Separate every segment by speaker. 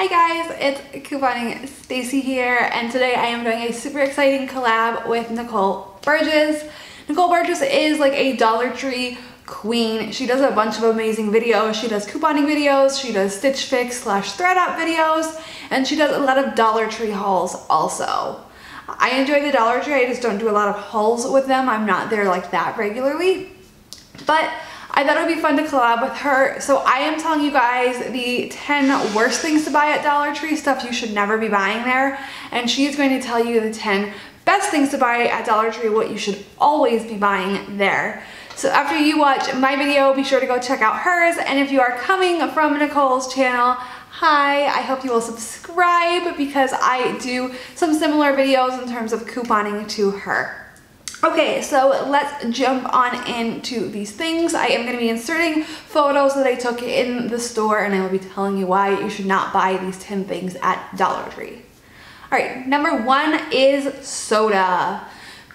Speaker 1: Hi guys, it's Couponing Stacy here and today I am doing a super exciting collab with Nicole Burgess. Nicole Burgess is like a Dollar Tree queen. She does a bunch of amazing videos. She does couponing videos, she does Stitch Fix slash thredUP videos, and she does a lot of Dollar Tree hauls also. I enjoy the Dollar Tree, I just don't do a lot of hauls with them. I'm not there like that regularly. But I thought it would be fun to collab with her. So I am telling you guys the 10 worst things to buy at Dollar Tree, stuff you should never be buying there. And she is going to tell you the 10 best things to buy at Dollar Tree, what you should always be buying there. So after you watch my video, be sure to go check out hers. And if you are coming from Nicole's channel, hi, I hope you will subscribe because I do some similar videos in terms of couponing to her. Okay, so let's jump on into these things. I am going to be inserting photos that I took in the store and I will be telling you why you should not buy these 10 things at Dollar Tree. All right, number one is soda.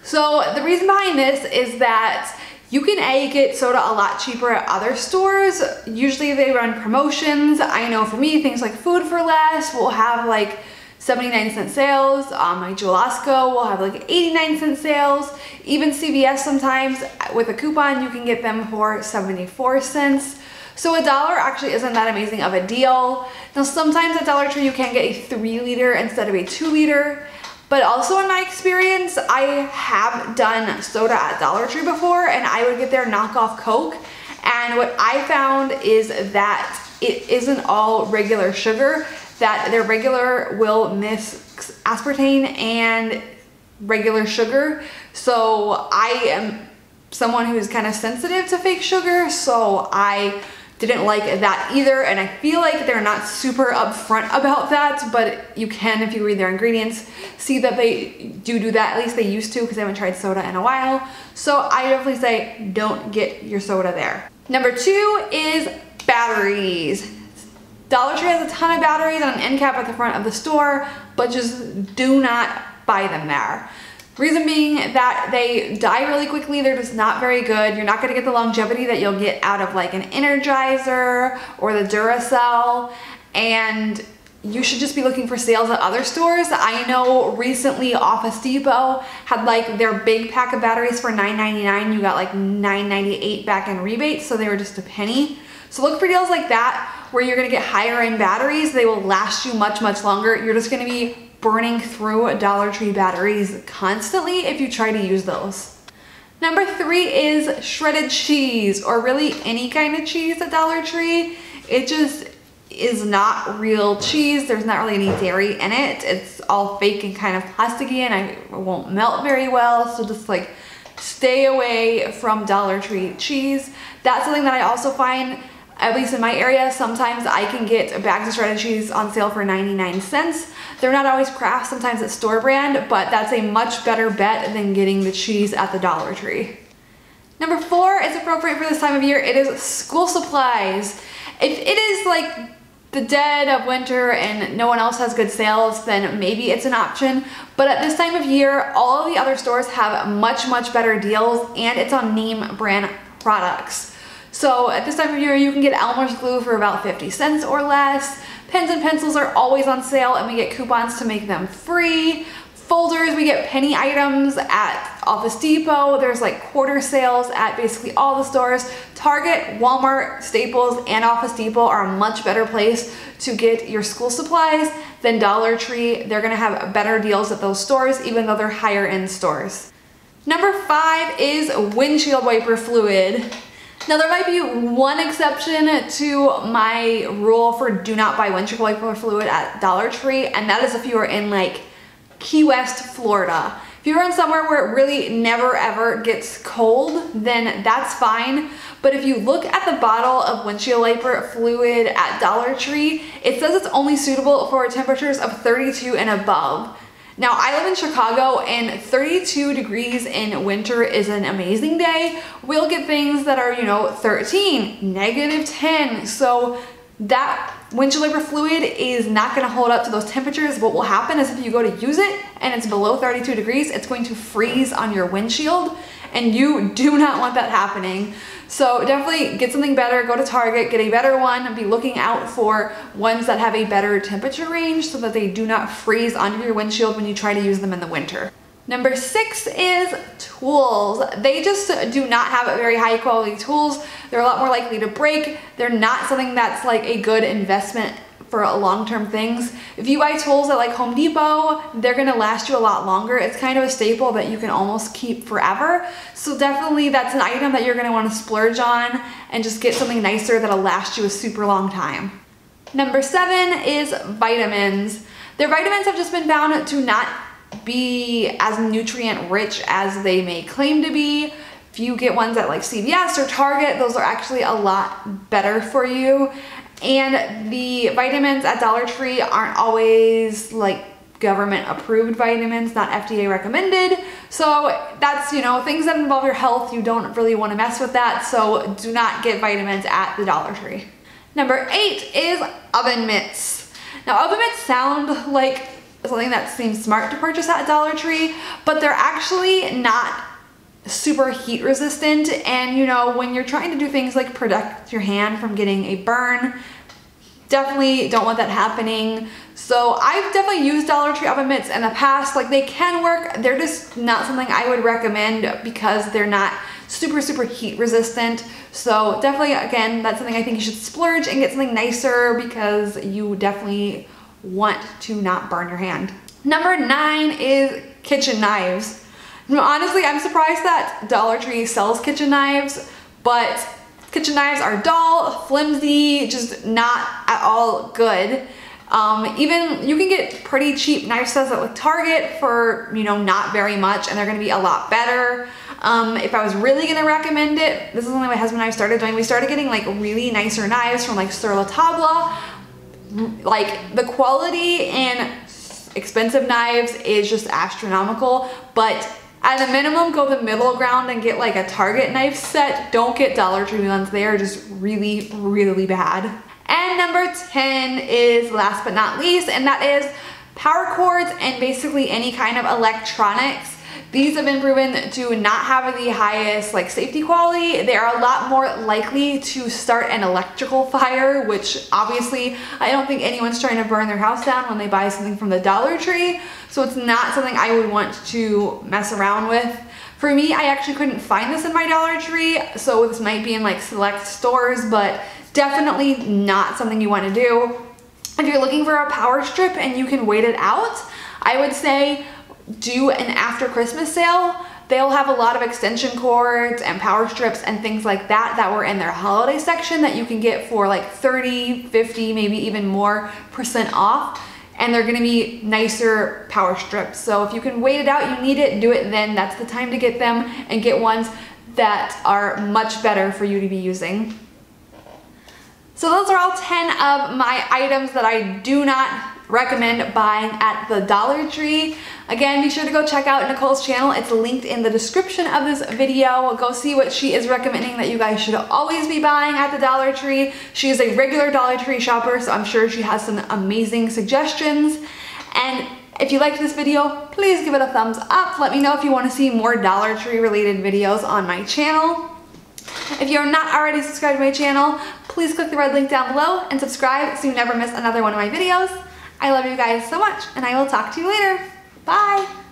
Speaker 1: So the reason behind this is that you can A, get soda a lot cheaper at other stores. Usually they run promotions. I know for me, things like Food 4 Less will have like 79 cent sales. Um, my Jewel-Osco will have like 89 cent sales. Even CVS sometimes with a coupon you can get them for 74 cents. So a dollar actually isn't that amazing of a deal. Now sometimes at Dollar Tree you can get a three liter instead of a two liter. But also in my experience, I have done soda at Dollar Tree before and I would get their knockoff Coke. And what I found is that it isn't all regular sugar that their regular will mix aspartame and regular sugar. So I am someone who's kind of sensitive to fake sugar, so I didn't like that either and I feel like they're not super upfront about that but you can if you read their ingredients see that they do do that at least they used to because I haven't tried soda in a while so I definitely say don't get your soda there. Number two is batteries. Dollar Tree has a ton of batteries on an end cap at the front of the store, but just do not buy them there. Reason being that they die really quickly, they're just not very good. You're not gonna get the longevity that you'll get out of like an Energizer or the Duracell, and you should just be looking for sales at other stores. I know recently Office Depot had like their big pack of batteries for $9.99. You got like $9.98 back in rebates, so they were just a penny. So look for deals like that where you're gonna get higher end batteries. They will last you much, much longer. You're just gonna be burning through Dollar Tree batteries constantly if you try to use those. Number three is shredded cheese or really any kind of cheese at Dollar Tree. It just is not real cheese. There's not really any dairy in it. It's all fake and kind of plasticky and I won't melt very well. So just like stay away from Dollar Tree cheese. That's something that I also find at least in my area, sometimes I can get bags of shredded cheese on sale for 99 cents. They're not always Kraft, sometimes it's store brand, but that's a much better bet than getting the cheese at the Dollar Tree. Number four is appropriate for this time of year. It is school supplies. If it is like the dead of winter and no one else has good sales, then maybe it's an option. But at this time of year, all of the other stores have much, much better deals and it's on name brand products. So at this time of year, you can get Elmer's glue for about 50 cents or less. Pens and pencils are always on sale and we get coupons to make them free. Folders, we get penny items at Office Depot. There's like quarter sales at basically all the stores. Target, Walmart, Staples, and Office Depot are a much better place to get your school supplies than Dollar Tree. They're gonna have better deals at those stores, even though they're higher end stores. Number five is windshield wiper fluid. Now there might be one exception to my rule for do not buy windshield wiper fluid at Dollar Tree and that is if you are in like Key West, Florida. If you're in somewhere where it really never ever gets cold, then that's fine. But if you look at the bottle of windshield wiper fluid at Dollar Tree, it says it's only suitable for temperatures of 32 and above. Now I live in Chicago and 32 degrees in winter is an amazing day. We'll get things that are, you know, 13, negative 10. So that windshield wiper fluid is not gonna hold up to those temperatures. What will happen is if you go to use it and it's below 32 degrees, it's going to freeze on your windshield and you do not want that happening. So definitely get something better, go to Target, get a better one, and be looking out for ones that have a better temperature range so that they do not freeze onto your windshield when you try to use them in the winter. Number six is tools. They just do not have very high quality tools. They're a lot more likely to break. They're not something that's like a good investment for long-term things. If you buy tools at like Home Depot, they're gonna last you a lot longer. It's kind of a staple that you can almost keep forever. So definitely that's an item that you're gonna wanna splurge on and just get something nicer that'll last you a super long time. Number seven is vitamins. Their vitamins have just been found to not be as nutrient rich as they may claim to be. If you get ones at like CVS or Target, those are actually a lot better for you. And the vitamins at Dollar Tree aren't always like government approved vitamins, not FDA recommended. So that's, you know, things that involve your health, you don't really want to mess with that. So do not get vitamins at the Dollar Tree. Number eight is oven mitts. Now oven mitts sound like something that seems smart to purchase at Dollar Tree, but they're actually not super heat resistant and you know when you're trying to do things like protect your hand from getting a burn definitely don't want that happening so I've definitely used Dollar Tree oven mitts in the past like they can work they're just not something I would recommend because they're not super super heat resistant so definitely again that's something I think you should splurge and get something nicer because you definitely want to not burn your hand. Number nine is kitchen knives. Honestly, I'm surprised that Dollar Tree sells kitchen knives, but kitchen knives are dull, flimsy, just not at all good. Um, even you can get pretty cheap knife sets at Target for, you know, not very much and they're gonna be a lot better. Um, if I was really gonna recommend it, this is something my husband and I started doing. We started getting like really nicer knives from like Sur La Table like the quality in expensive knives is just astronomical, but at a minimum, go the middle ground and get like a Target knife set. Don't get Dollar Tree ones. They are just really, really bad. And number 10 is last but not least, and that is power cords and basically any kind of electronics these have been proven to not have the highest like safety quality. They are a lot more likely to start an electrical fire, which obviously I don't think anyone's trying to burn their house down when they buy something from the Dollar Tree. So it's not something I would want to mess around with. For me, I actually couldn't find this in my Dollar Tree, so this might be in like select stores, but definitely not something you want to do. If you're looking for a power strip and you can wait it out, I would say do an after Christmas sale, they'll have a lot of extension cords and power strips and things like that that were in their holiday section that you can get for like 30, 50, maybe even more percent off. And they're gonna be nicer power strips. So if you can wait it out, you need it, do it then. That's the time to get them and get ones that are much better for you to be using. So those are all 10 of my items that I do not recommend buying at the Dollar Tree. Again, be sure to go check out Nicole's channel. It's linked in the description of this video. Go see what she is recommending that you guys should always be buying at the Dollar Tree. She is a regular Dollar Tree shopper, so I'm sure she has some amazing suggestions. And if you liked this video, please give it a thumbs up. Let me know if you want to see more Dollar Tree related videos on my channel. If you're not already subscribed to my channel, please click the red link down below and subscribe so you never miss another one of my videos. I love you guys so much, and I will talk to you later. Bye!